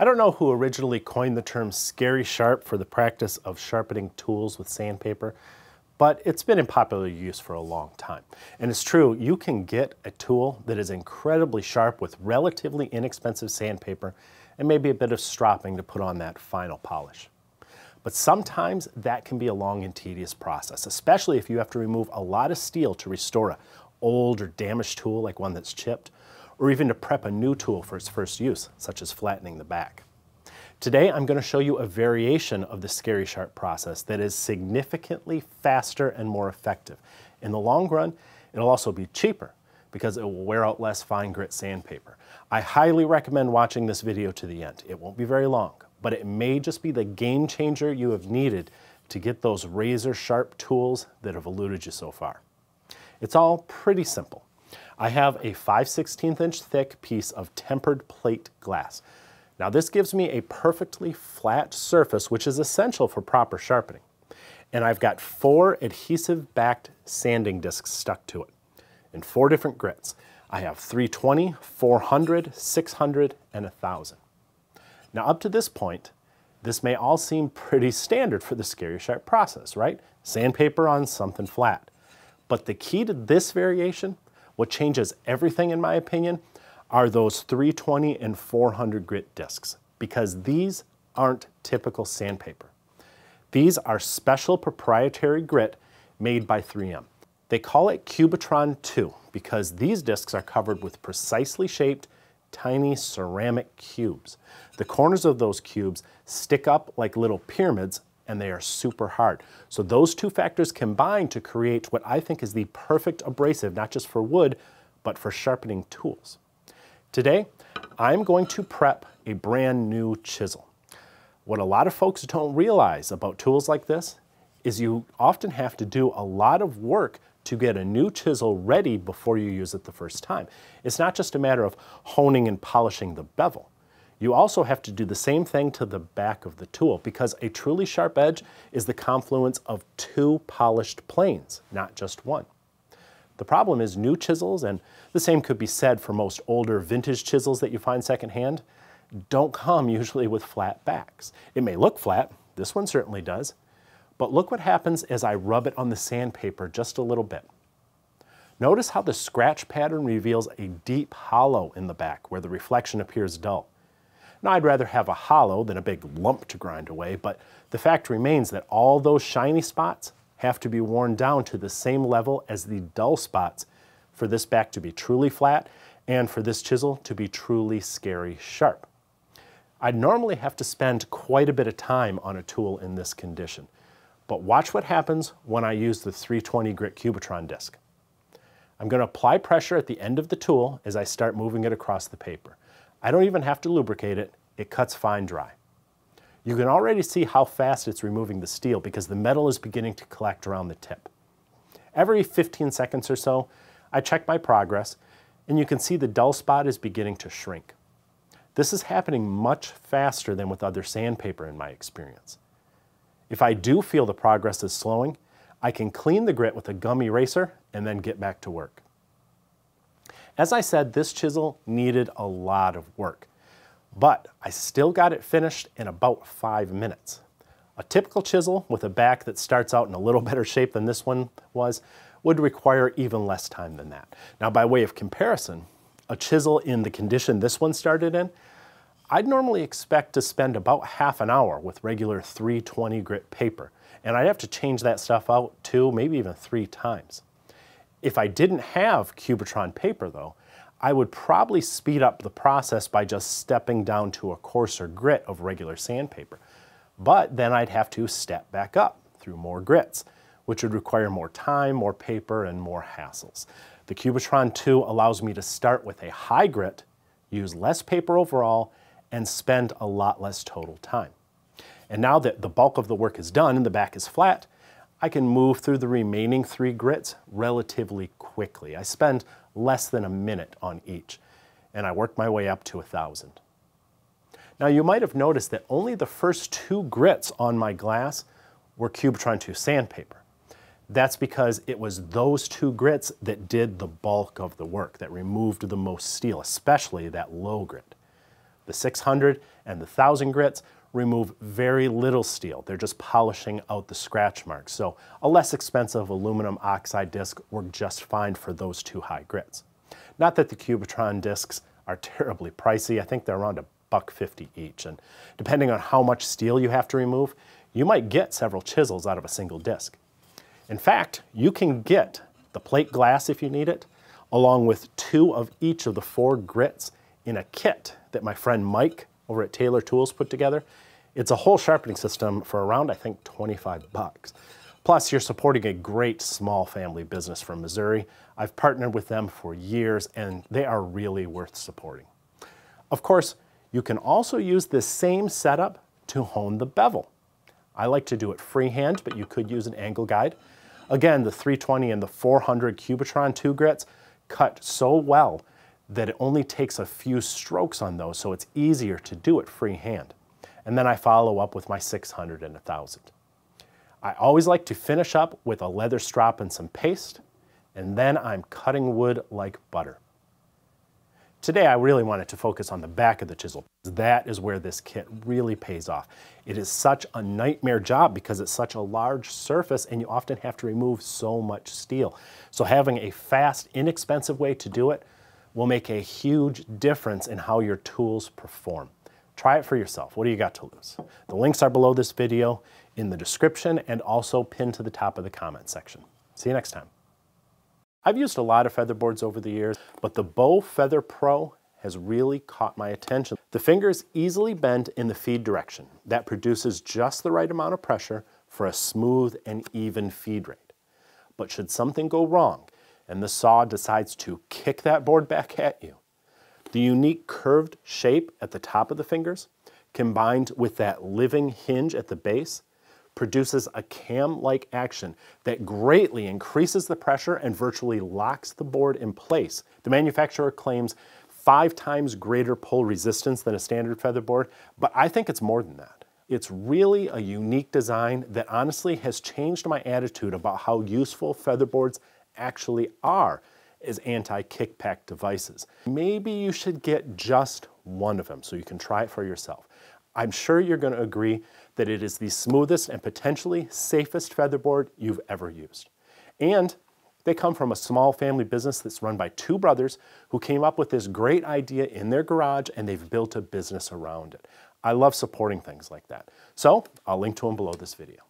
I don't know who originally coined the term scary sharp for the practice of sharpening tools with sandpaper, but it's been in popular use for a long time. And it's true, you can get a tool that is incredibly sharp with relatively inexpensive sandpaper and maybe a bit of stropping to put on that final polish. But sometimes that can be a long and tedious process, especially if you have to remove a lot of steel to restore a old or damaged tool like one that's chipped, or even to prep a new tool for its first use, such as flattening the back. Today, I'm going to show you a variation of the Scary Sharp process that is significantly faster and more effective. In the long run, it'll also be cheaper because it will wear out less fine grit sandpaper. I highly recommend watching this video to the end. It won't be very long, but it may just be the game changer you have needed to get those razor sharp tools that have eluded you so far. It's all pretty simple. I have a 5 16 inch thick piece of tempered plate glass. Now this gives me a perfectly flat surface, which is essential for proper sharpening. And I've got four adhesive backed sanding discs stuck to it in four different grits. I have 320, 400, 600, and 1000. Now up to this point, this may all seem pretty standard for the Scary Sharp process, right? Sandpaper on something flat. But the key to this variation, what changes everything in my opinion, are those 320 and 400 grit discs because these aren't typical sandpaper. These are special proprietary grit made by 3M. They call it Cubitron 2 because these discs are covered with precisely shaped tiny ceramic cubes. The corners of those cubes stick up like little pyramids and they are super hard. So those two factors combine to create what I think is the perfect abrasive, not just for wood, but for sharpening tools. Today, I'm going to prep a brand new chisel. What a lot of folks don't realize about tools like this is you often have to do a lot of work to get a new chisel ready before you use it the first time. It's not just a matter of honing and polishing the bevel. You also have to do the same thing to the back of the tool because a truly sharp edge is the confluence of two polished planes, not just one. The problem is new chisels, and the same could be said for most older vintage chisels that you find secondhand, don't come usually with flat backs. It may look flat, this one certainly does, but look what happens as I rub it on the sandpaper just a little bit. Notice how the scratch pattern reveals a deep hollow in the back where the reflection appears dull. Now I'd rather have a hollow than a big lump to grind away, but the fact remains that all those shiny spots have to be worn down to the same level as the dull spots for this back to be truly flat and for this chisel to be truly scary sharp. I'd normally have to spend quite a bit of time on a tool in this condition, but watch what happens when I use the 320 grit Cubitron disc. I'm going to apply pressure at the end of the tool as I start moving it across the paper. I don't even have to lubricate it, it cuts fine dry. You can already see how fast it's removing the steel because the metal is beginning to collect around the tip. Every 15 seconds or so, I check my progress and you can see the dull spot is beginning to shrink. This is happening much faster than with other sandpaper in my experience. If I do feel the progress is slowing, I can clean the grit with a gum eraser and then get back to work. As I said, this chisel needed a lot of work but I still got it finished in about five minutes. A typical chisel with a back that starts out in a little better shape than this one was would require even less time than that. Now by way of comparison, a chisel in the condition this one started in, I'd normally expect to spend about half an hour with regular 320 grit paper, and I'd have to change that stuff out two, maybe even three times. If I didn't have Cubitron paper though, I would probably speed up the process by just stepping down to a coarser grit of regular sandpaper. But then I'd have to step back up through more grits, which would require more time, more paper, and more hassles. The Cubitron 2 allows me to start with a high grit, use less paper overall, and spend a lot less total time. And now that the bulk of the work is done and the back is flat, I can move through the remaining three grits relatively quickly. I spend less than a minute on each, and I work my way up to a thousand. Now you might have noticed that only the first two grits on my glass were Cubitron 2 sandpaper. That's because it was those two grits that did the bulk of the work, that removed the most steel, especially that low grit. The 600 and the 1000 grits remove very little steel. They're just polishing out the scratch marks. So a less expensive aluminum oxide disc worked just fine for those two high grits. Not that the Cubitron discs are terribly pricey. I think they're around a buck 50 each. And depending on how much steel you have to remove, you might get several chisels out of a single disc. In fact, you can get the plate glass if you need it, along with two of each of the four grits in a kit that my friend Mike over at Taylor Tools put together. It's a whole sharpening system for around, I think, 25 bucks. Plus, you're supporting a great small family business from Missouri. I've partnered with them for years and they are really worth supporting. Of course, you can also use this same setup to hone the bevel. I like to do it freehand, but you could use an angle guide. Again, the 320 and the 400 Cubitron 2 grits cut so well that it only takes a few strokes on those, so it's easier to do it freehand. And then I follow up with my 600 and 1000. I always like to finish up with a leather strop and some paste, and then I'm cutting wood like butter. Today I really wanted to focus on the back of the chisel. That is where this kit really pays off. It is such a nightmare job because it's such a large surface and you often have to remove so much steel. So having a fast, inexpensive way to do it will make a huge difference in how your tools perform. Try it for yourself. What do you got to lose? The links are below this video, in the description, and also pinned to the top of the comment section. See you next time. I've used a lot of feather boards over the years, but the Bow Feather Pro has really caught my attention. The fingers easily bend in the feed direction. That produces just the right amount of pressure for a smooth and even feed rate. But should something go wrong, and the saw decides to kick that board back at you. The unique curved shape at the top of the fingers, combined with that living hinge at the base, produces a cam-like action that greatly increases the pressure and virtually locks the board in place. The manufacturer claims five times greater pull resistance than a standard featherboard, but I think it's more than that. It's really a unique design that honestly has changed my attitude about how useful featherboards actually are as anti-kickback devices. Maybe you should get just one of them so you can try it for yourself. I'm sure you're going to agree that it is the smoothest and potentially safest featherboard you've ever used. And they come from a small family business that's run by two brothers who came up with this great idea in their garage and they've built a business around it. I love supporting things like that. So I'll link to them below this video.